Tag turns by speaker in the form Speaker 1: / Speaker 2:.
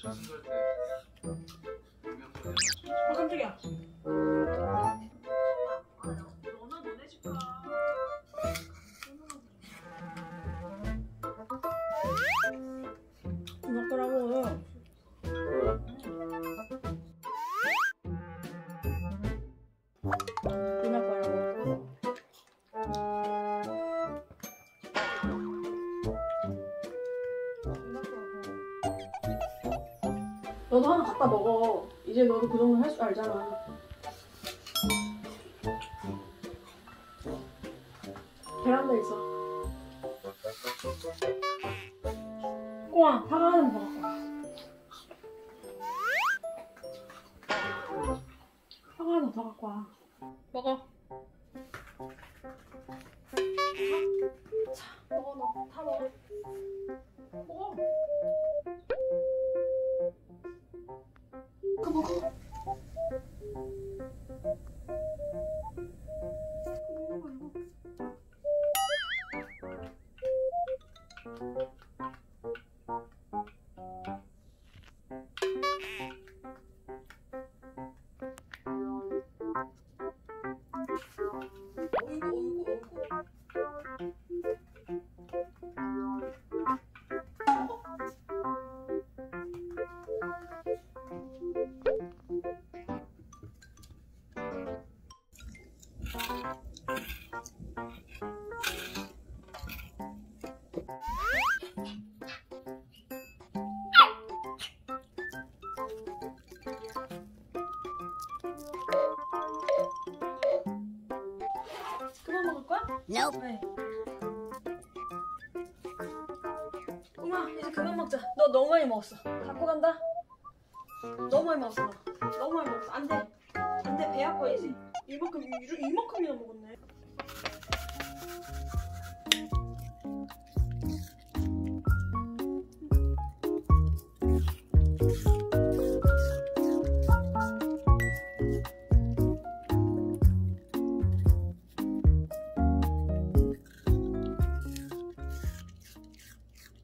Speaker 1: 때 유명한
Speaker 2: 아 깜짝이야. 먹더라고. 너도 하나 갖다 먹어. 이제 너도 그 정도 할 줄 알잖아. 베란다에 있어. 꼬아, 사과 하나 먹어. 사과 하나 더 갖고 와. 먹어. 자, 먹어 너. 다 먹어. 먹어. 그거 먹 그만 먹을 거야?
Speaker 3: Nope.
Speaker 2: 네. 엄마 이제 그만 먹자. 너 너무 많이 먹었어. 갖고 간다. 너무 많이 먹었어. 너. 너무 많이 먹었어. 안 돼. 안 돼. 배 아파 이제. 이만큼 이- 이만큼이나 먹었네. Thank you.